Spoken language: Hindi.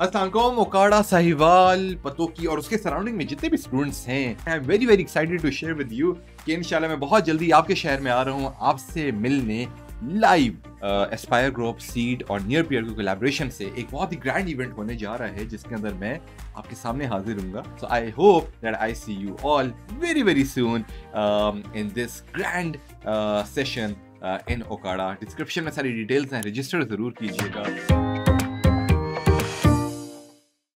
असलम ओकाड़ा साहिवाल पतोकी और उसके सराउंडिंग में जितने भी स्टूडेंट्स हैं I am very very excited to share with you कि इंशाल्लाह मैं बहुत जल्दी आपके शहर में आ रहा हूँ, आपसे मिलने लाइव एस्पायर ग्रुप सीड और नियर पियर के कोलेब्रेशन से एक बहुत ही ग्रैंड इवेंट होने जा रहा है, जिसके अंदर मैं आपके सामने हाजिर हूँगा। So I hope that I see you all very very soon in this grand session in Okara description में सारी डिटेल्स हैं रजिस्टर ज़रूर कीजिएगा।